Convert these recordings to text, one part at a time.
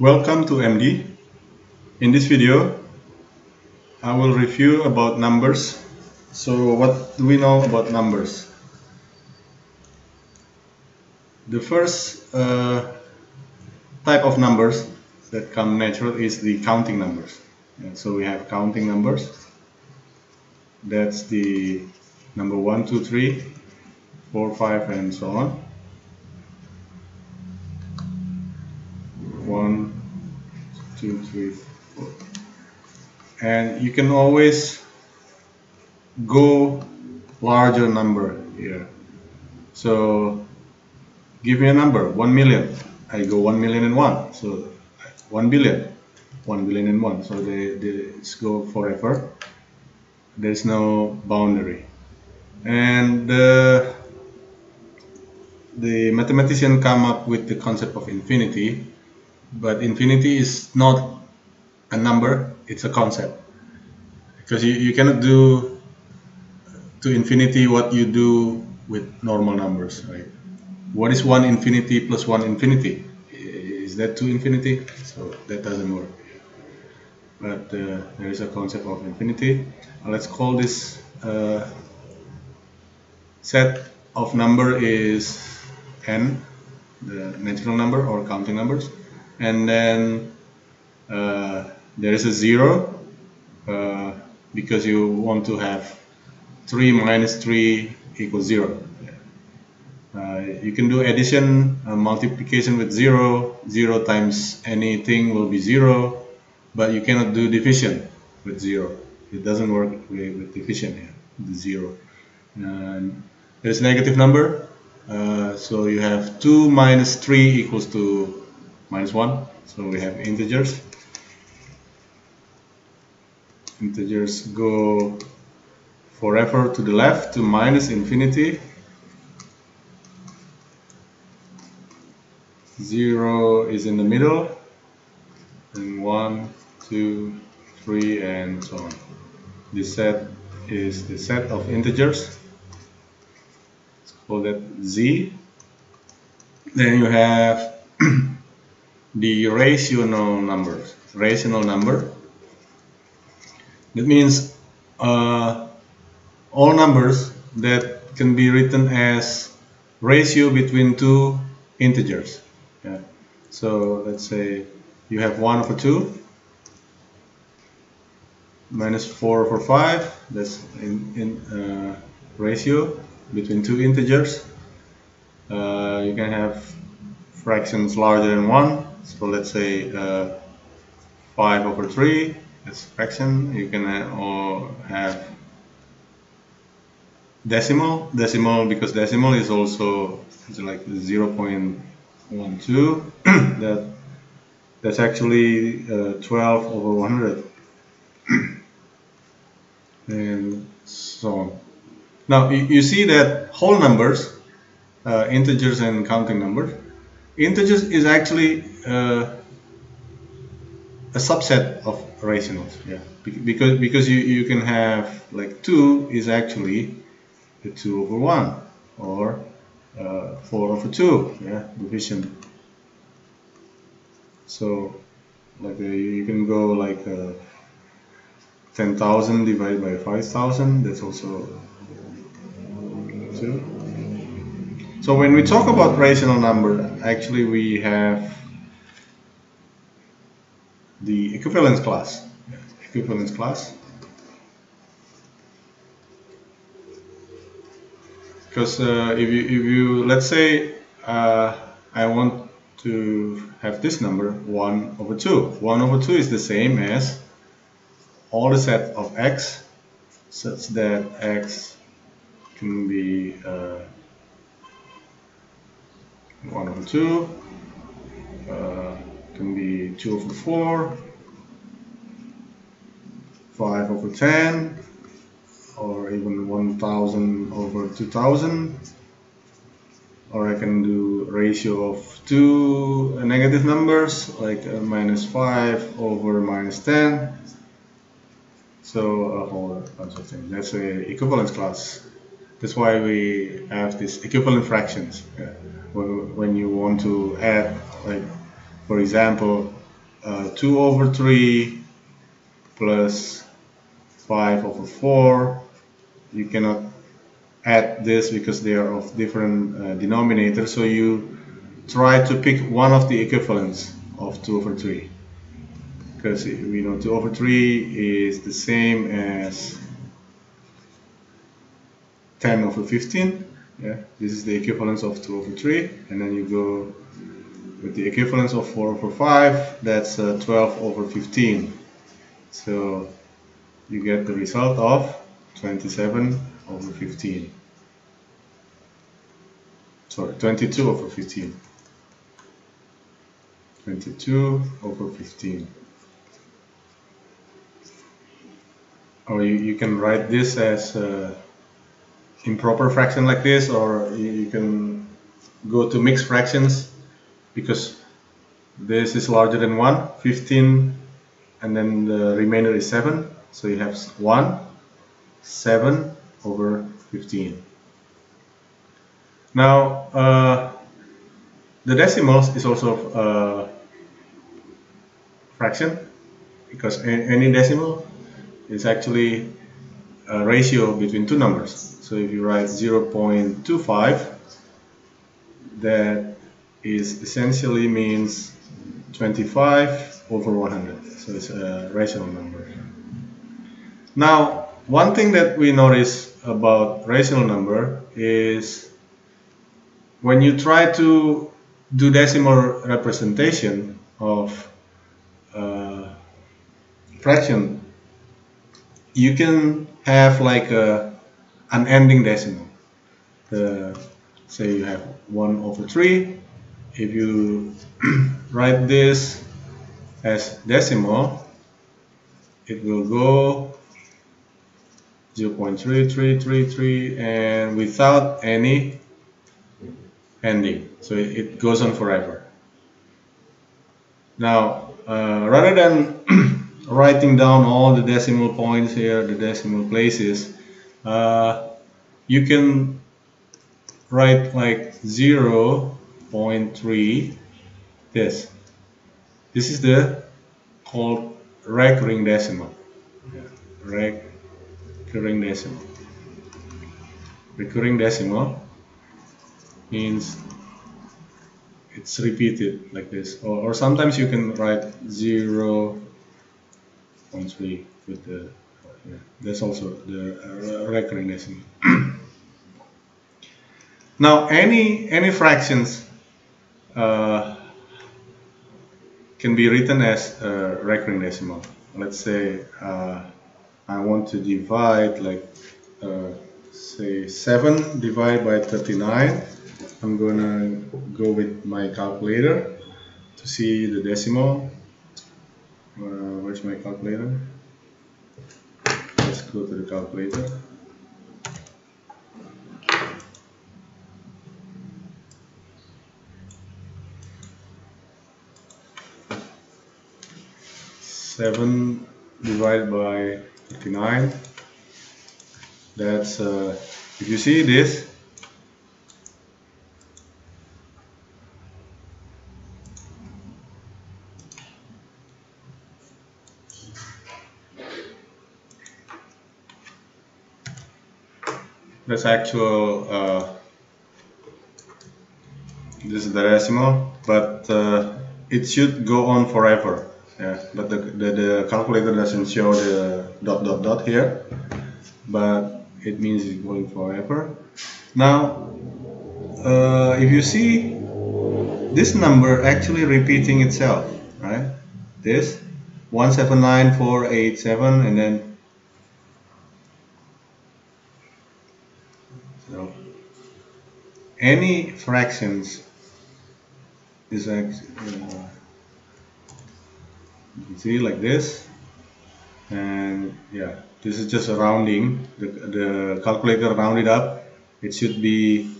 Welcome to MD. In this video, I will review about numbers. So what do we know about numbers? The first uh, type of numbers that come natural is the counting numbers. And so we have counting numbers. That's the number 1, 2, 3, 4, 5 and so on. One, two, three, four. And you can always go larger number here. So give me a number, 1 million. I go 1 million and 1. So 1 billion, 1 billion and 1. So they, they go forever. There's no boundary. And uh, the mathematician come up with the concept of infinity but infinity is not a number it's a concept. Because you, you cannot do to infinity what you do with normal numbers right? What is one infinity plus one infinity? Is that two infinity? So that doesn't work. But uh, there is a concept of infinity. Uh, let's call this uh, set of number is n the natural number or counting numbers and then uh, there is a zero uh, because you want to have 3 minus 3 equals 0 uh, you can do addition uh, multiplication with 0 0 times anything will be 0 but you cannot do division with 0 it doesn't work with, with division here the 0 and there's negative number uh, so you have 2 minus 3 equals to minus 1 so we have integers. Integers go forever to the left to minus infinity. 0 is in the middle. And 1 2 3 and so on. This set is the set of integers. Let's call that z. Then you have the rational numbers. Rational number. That means uh, all numbers that can be written as ratio between two integers. Yeah. So let's say you have 1 over 2 minus 4 over 5 that's in, in uh, ratio between two integers uh, you can have fractions larger than 1 so let's say uh, 5 over 3 is fraction. You can uh, have decimal. Decimal because decimal is also like 0 0.12 that that's actually uh, 12 over 100 and so on. Now you, you see that whole numbers uh, integers and counting numbers. Integers is actually uh, a subset of rationals yeah. Because because you you can have like 2 is actually the 2 over 1 or uh, 4 over 2 yeah division. So like uh, you can go like uh, 10,000 divided by 5,000 that's also 2 so when we talk about rational number, actually we have the equivalence class. Equivalence class. Because uh, if you if you let's say uh, I want to have this number 1 over 2. 1 over 2 is the same as all the set of x such that x can be uh, 1 over 2 uh, can be 2 over 4 5 over 10 or even 1000 over 2000 or I can do ratio of two negative numbers like uh, minus 5 over minus 10 so a whole bunch of things. That's a equivalence class. That's why we have these equivalent fractions. Yeah when, when you want to add like for example uh, 2 over 3 plus 5 over 4 you cannot add this because they are of different uh, denominators so you try to pick one of the equivalents of 2 over 3 because we know 2 over 3 is the same as 10 over 15 yeah this is the equivalence of 2 over 3 and then you go with the equivalence of 4 over 5 that's uh, 12 over 15 so you get the result of 27 over 15 sorry 22 over 15 22 over 15 or you, you can write this as uh, improper fraction like this or you, you can go to mixed fractions because this is larger than 1 15 and then the remainder is 7 so you have 1 7 over 15 now uh, the decimals is also a uh, fraction because any decimal is actually a ratio between two numbers. So if you write 0.25 that is essentially means 25 over 100 so it's a rational number. Now one thing that we notice about rational number is when you try to do decimal representation of uh, fraction you can have like a unending decimal. The say you have 1 over 3 if you write this as decimal it will go 0.3333 and without any ending. So it, goes on forever. Now uh, rather than writing down all the decimal points here the decimal places uh, you can write like 0 0.3 this. This is the called recurring decimal. Recurring decimal. Recurring decimal means it's repeated like this. Or, or sometimes you can write 0 0.3 with the yeah, that's also the recurring decimal. Now any any fractions uh, can be written as a recurring decimal. Let's say uh, I want to divide like uh, say 7 divided by 39. I'm gonna go with my calculator to see the decimal. Uh, where's my calculator? Let's go to the calculator. 7 divided by 59 that's uh, if you see this that's actual uh, this is the decimal but uh, it should go on forever yeah but the, the, the calculator doesn't show the dot dot dot here but it means it's going forever. Now uh, if you see this number actually repeating itself right? This 179487 and then so any fractions is actually uh, see like this. And yeah this is just a rounding the, the calculator rounded up. It should be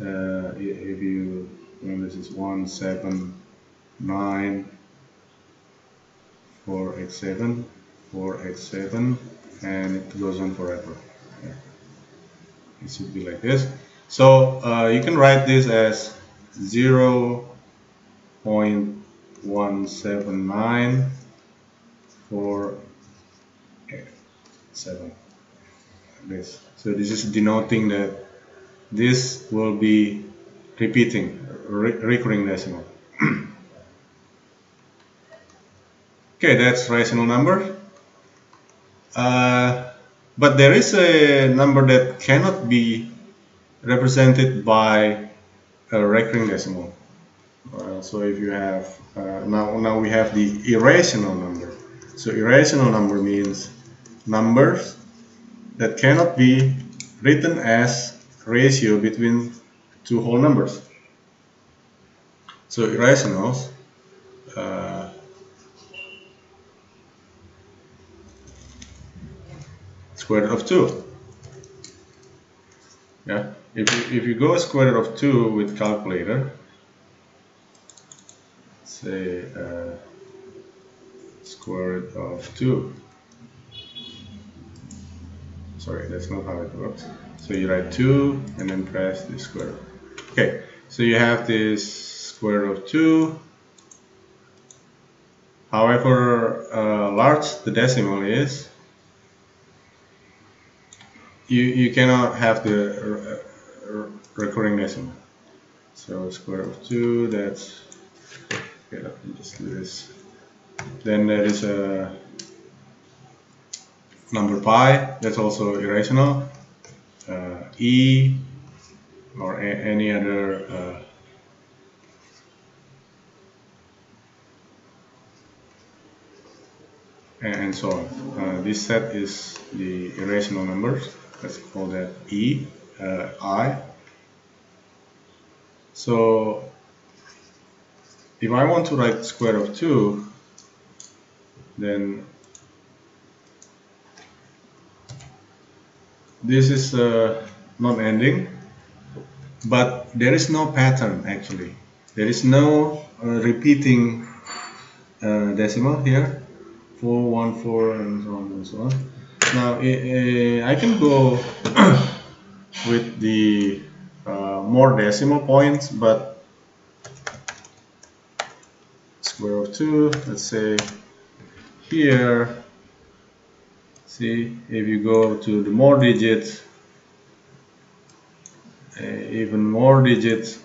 uh, if you this is 179 4x7 4x7 and it goes on forever. Yeah. it should be like this. So uh, you can write this as 0 point 179 4 7 this so this is denoting that this will be repeating re recurring decimal. Okay that's rational number. Uh, but there is a number that cannot be represented by a recurring decimal uh, so if you have uh, now now we have the irrational number so irrational number means numbers that cannot be written as ratio between two whole numbers. So irrationals uh, square root of 2. Yeah, if you, if you go square root of 2 with calculator, say uh, square root of 2 sorry that's not how it works. So you write 2 and then press the square root. Okay so you have this square root of 2 however uh, large the decimal is you, you cannot have the recurring decimal. So square root of 2 that's okay let me just do this then there is a number pi, that's also irrational, uh, e, or any other uh, and so on. Uh, this set is the irrational numbers. Let's call that E, uh, I. So if I want to write square of 2, then this is uh, non-ending but there is no pattern actually. There is no uh, repeating uh, decimal here. 4 1 4 and so on and so on. Now I can go with the uh, more decimal points but square of 2 let's say here see if you go to the more digits uh, even more digits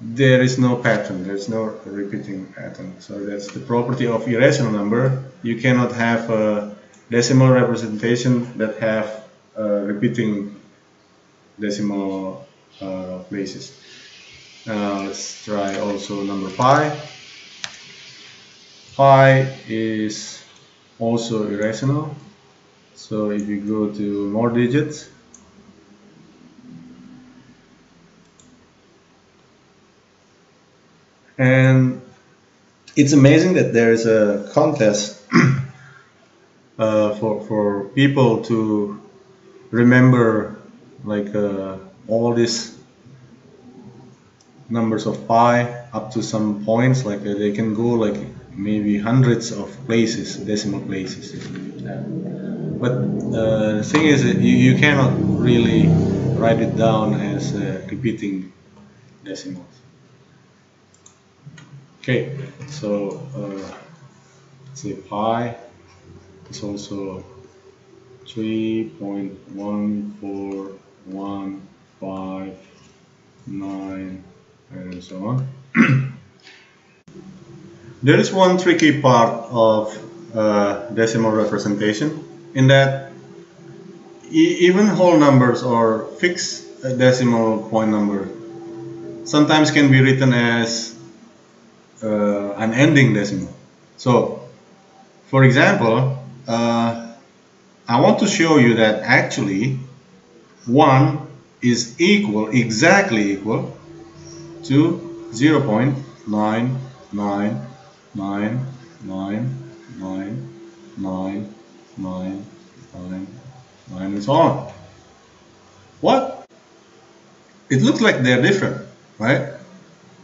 there is no pattern there's no repeating pattern. So that's the property of irrational number. You cannot have a decimal representation that have repeating decimal uh, places now let's try also number pi pi is also irrational. So if you go to more digits and it's amazing that there is a contest uh, for, for people to remember like uh, all these numbers of pi up to some points like uh, they can go like maybe hundreds of places decimal places but uh, the thing is you, you cannot really write it down as uh, repeating decimals. Okay, so uh, say pi is also 3.1415 and so on. there is one tricky part of uh, decimal representation in that e even whole numbers or fixed decimal point number sometimes can be written as uh, an ending decimal. So, for example, uh, I want to show you that actually 1 is equal, exactly equal to 0 0.99999 9, 9, 9 and so on. What? It looks like they're different, right?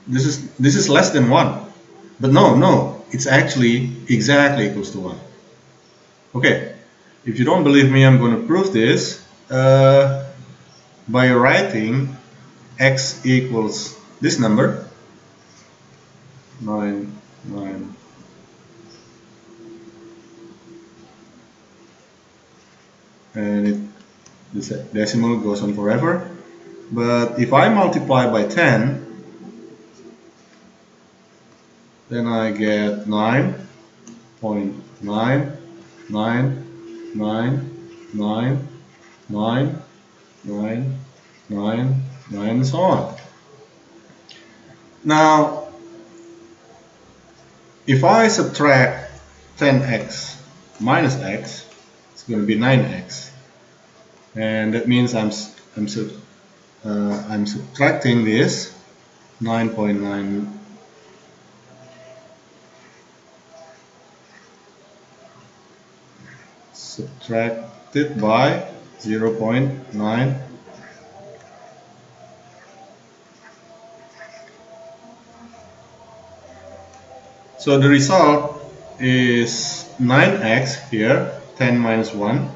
This is this is less than 1. But no, no, it's actually exactly equals to 1. Okay, if you don't believe me, I'm going to prove this uh, by writing x equals this number 9 9 and it, this decimal goes on forever but if I multiply by 10 then I get 9.9999999 and so on. Now, if I subtract 10x minus x, it's going to be 9x, and that means I'm I'm uh, I'm subtracting this 9.9 subtracted by 0.9 so the result is 9x here 10 minus 1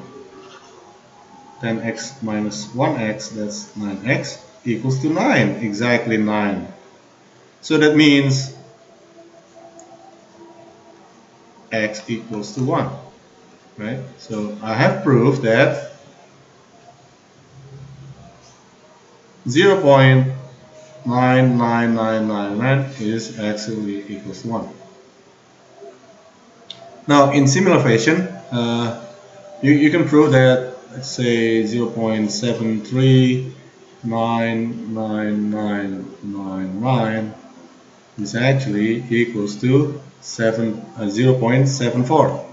10x minus 1x that's 9x equals to 9 exactly 9 so that means x equals to 1 right? So I have proved that 0 0.99999 is actually equals to 1 now in similar fashion uh, you, you can prove that let's say 0 0.739999 is actually equals to 7 uh, 0 0.74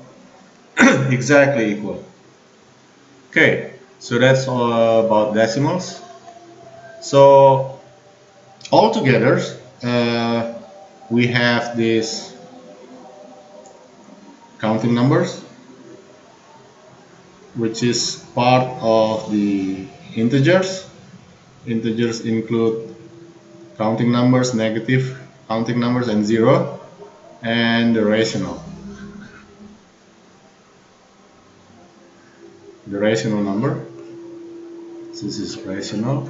exactly equal. Okay so that's all about decimals. So altogether uh, we have this counting numbers which is part of the integers. Integers include counting numbers negative counting numbers and zero and the rational. The rational number. This is rational.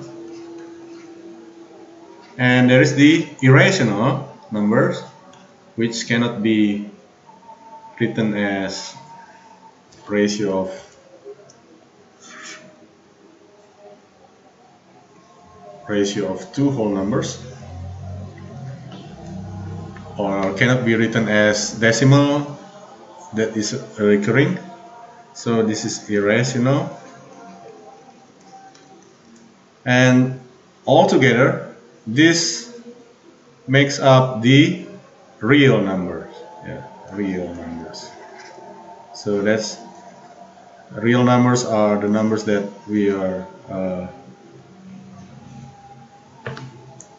And there is the irrational numbers which cannot be written as ratio of ratio of two whole numbers or cannot be written as decimal that is recurring. So this is irrational. And altogether this makes up the real numbers yeah real numbers so that's real numbers are the numbers that we are uh,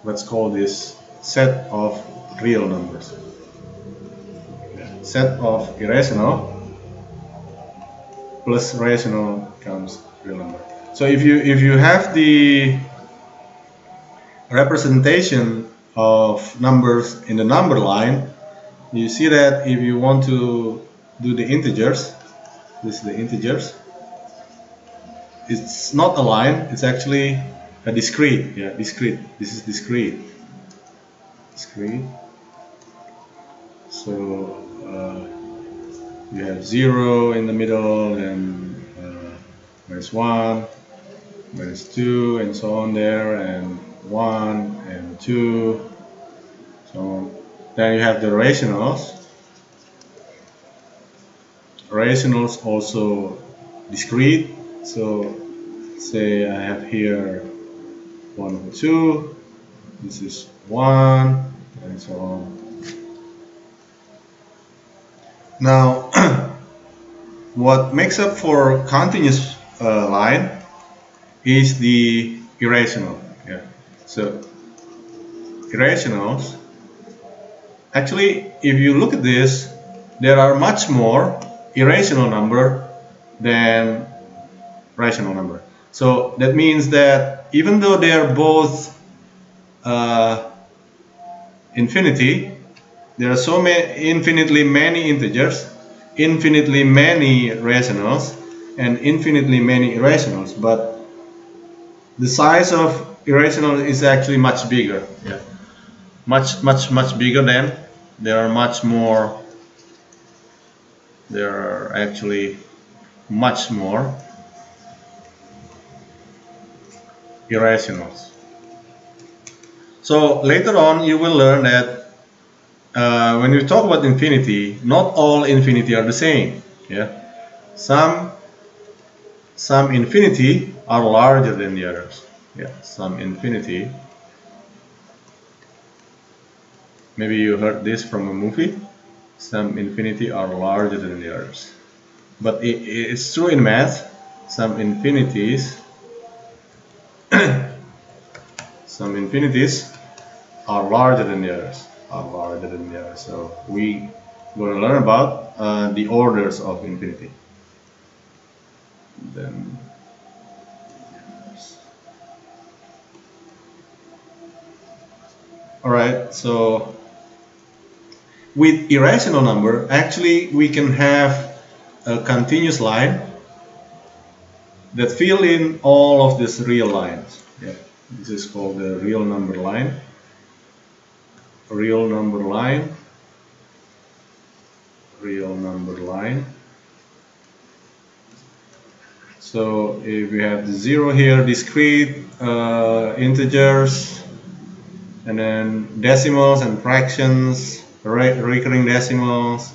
let's call this set of real numbers. Set of irrational plus rational comes real number. So if you if you have the representation of numbers in the number line you see that if you want to do the integers. This is the integers. It's not a line it's actually a discrete. Yeah discrete. This is discrete. Discrete. So uh, you have 0 in the middle and uh, there's 1 there's 2 and so on there and 1 and 2 so then you have the rationals rationals also discrete so say I have here 1 and 2 this is 1 and so on. Now what makes up for continuous uh, line is the irrational yeah. So irrationals Actually, if you look at this, there are much more irrational number than rational number. So that means that even though they are both uh, infinity, there are so many infinitely many integers, infinitely many rationals, and infinitely many irrationals. But the size of irrational is actually much bigger. Yeah. Much much much bigger than there are much more there are actually much more irrationals. So later on you will learn that uh, when you talk about infinity not all infinity are the same yeah? Some some infinity are larger than the others yeah? Some infinity. Maybe you heard this from a movie some infinity are larger than the others. But it, it's true in math some infinities some infinities are larger than the others are larger than the others. So we going to learn about uh, the orders of infinity. Then all right so with irrational number actually we can have a continuous line that fill in all of these real lines. Yeah this is called the real number line. Real number line. Real number line. So if we have the zero here discrete uh, integers and then decimals and fractions re recurring decimals.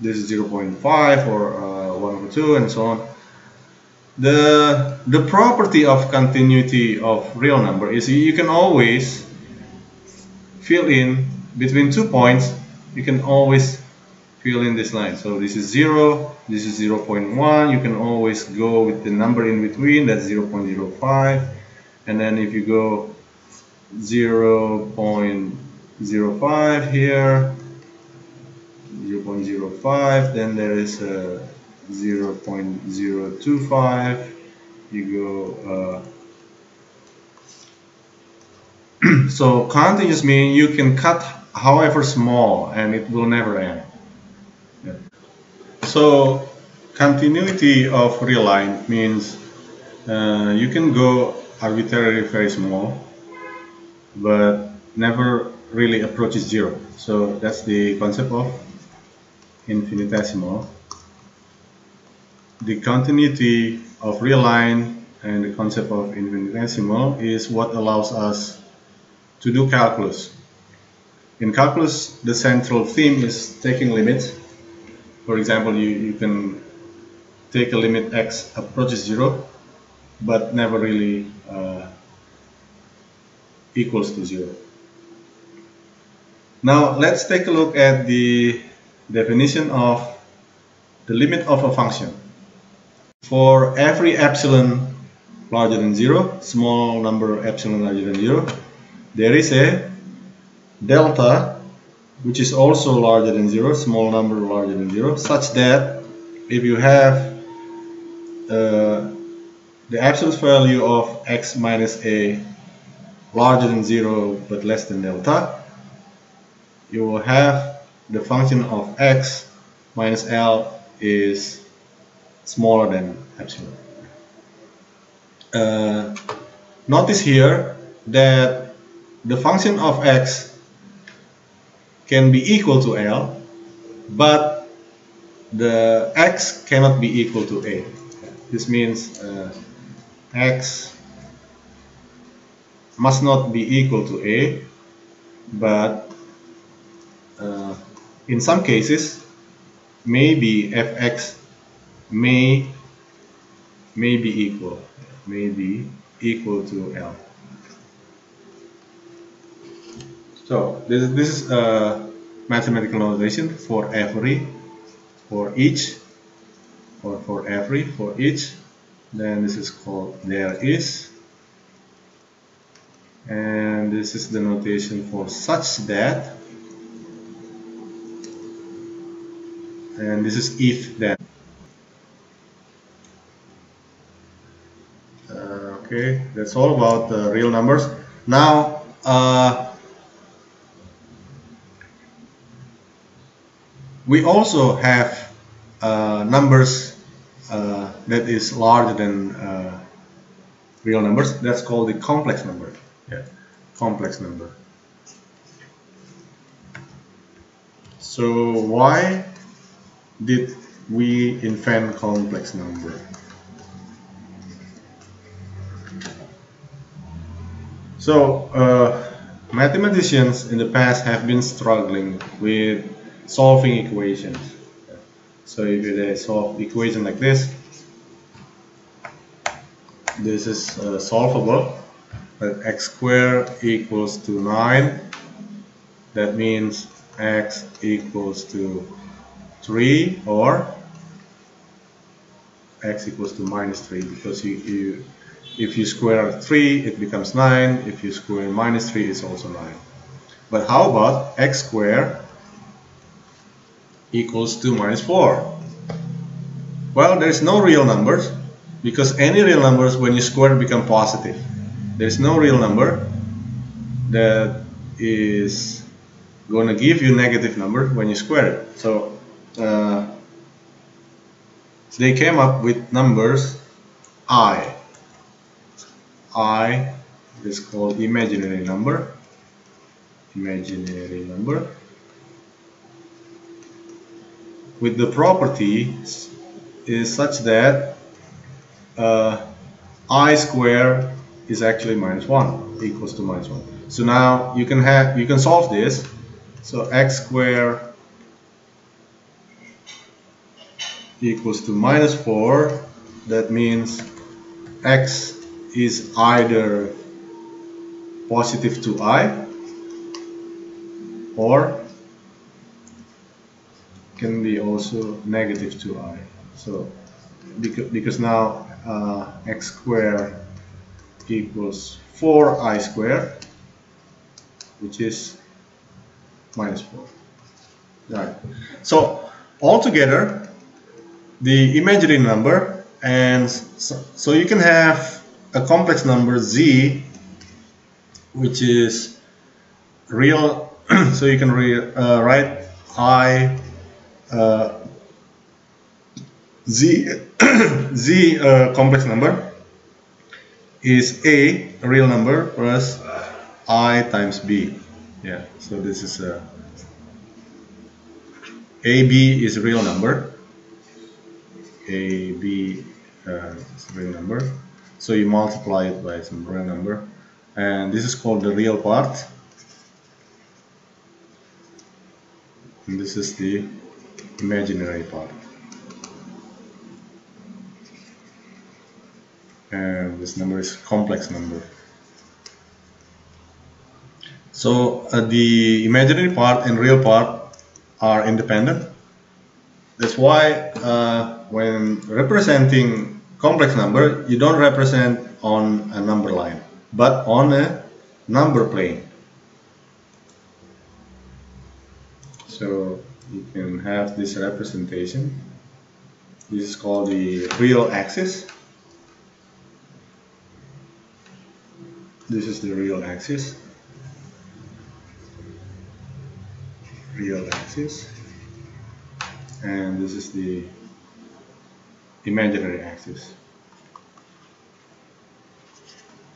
This is 0.5 or uh, 1 over 2 and so on. The the property of continuity of real number is you can always fill in between two points. You can always fill in this line. So this is 0 this is 0.1 you can always go with the number in between that's 0.05 and then if you go 0.05 here 0.05 then there is a 0.025 you go uh, so continuous means you can cut however small and it will never end. So continuity of real line means uh, you can go arbitrarily very small but never really approaches zero so that's the concept of infinitesimal the continuity of real line and the concept of infinitesimal is what allows us to do calculus. In calculus, the central theme is taking limits. For example, you, you can take a limit x approaches zero, but never really uh, equals to zero. Now let's take a look at the definition of the limit of a function. For every epsilon larger than 0, small number epsilon larger than 0, there is a delta which is also larger than 0, small number larger than 0, such that if you have uh, the absolute value of x minus a larger than 0 but less than delta, you will have the function of x minus l is smaller than epsilon. Uh, notice here that the function of x can be equal to L, but the x cannot be equal to A. This means uh, x must not be equal to A, but uh, in some cases, maybe fx may may be equal may be equal to L. So this, this is a mathematical notation for every, for each, or for every, for each. Then this is called there is. And this is the notation for such that. And this is if then. okay that's all about the real numbers now uh, we also have uh, numbers uh, that is larger than uh, real numbers that's called the complex number yeah. complex number. So why did we invent complex number? So uh, mathematicians in the past have been struggling with solving equations. So if they solve equation like this, this is uh, solvable. But x squared equals to 9. That means x equals to 3 or x equals to minus 3 because you, you if you square 3 it becomes 9 if you square minus 3 it's also 9 but how about x squared equals to minus 4 well there's no real numbers because any real numbers when you square become positive there's no real number that is going to give you negative number when you square it. So uh, they came up with numbers i. i is called imaginary number. Imaginary number. With the property is such that uh, i square is actually minus 1 equals to minus 1 so now you can have you can solve this. So x square equals to minus 4 that means x is either 2i or can be also 2i so because, because now uh, x squared equals 4i squared which is minus 4 right. So altogether the imaginary number and so, so you can have a complex number z which is real so you can re, uh, write i uh, z z uh, complex number is a real number plus i times b. Yeah so this is a ab is a real number. Ab uh, is real number. So you multiply it by some real number. And this is called the real part. And this is the imaginary part and this number is complex number so uh, the imaginary part and real part are independent that's why uh, when representing complex number, you don't represent on a number line, but on a number plane. So you can have this representation. This is called the real axis. This is the real axis. Real axis. And this is the imaginary axis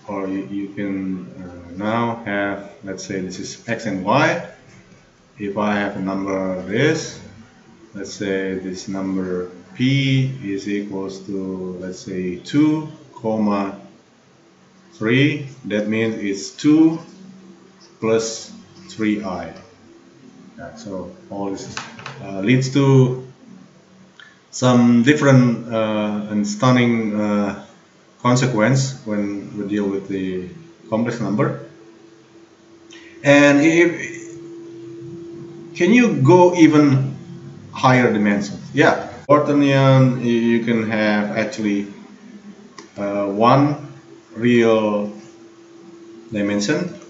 or you, you can uh, now have let's say this is x and y if I have a number this let's say this number p is equals to let's say 2 comma 3 that means it's 2 plus 3i yeah, so all this uh, leads to some different uh, and stunning uh, consequence when we deal with the complex number. And if can you go even higher dimensions? Yeah, Quaternion you can have actually uh, one real dimension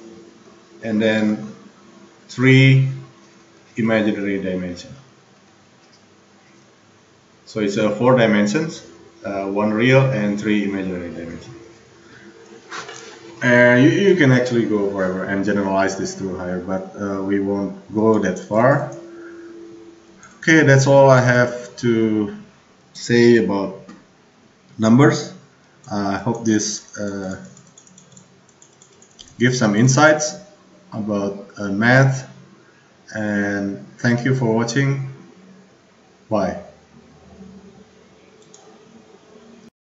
and then three imaginary dimension So it's uh, four dimensions, uh, one real and three imaginary dimensions. And you, you, can actually go forever and generalize this to higher, but uh, we won't go that far. Okay, that's all I have to say about numbers. I hope this uh, give some insights about uh, math. And thank you for watching. Bye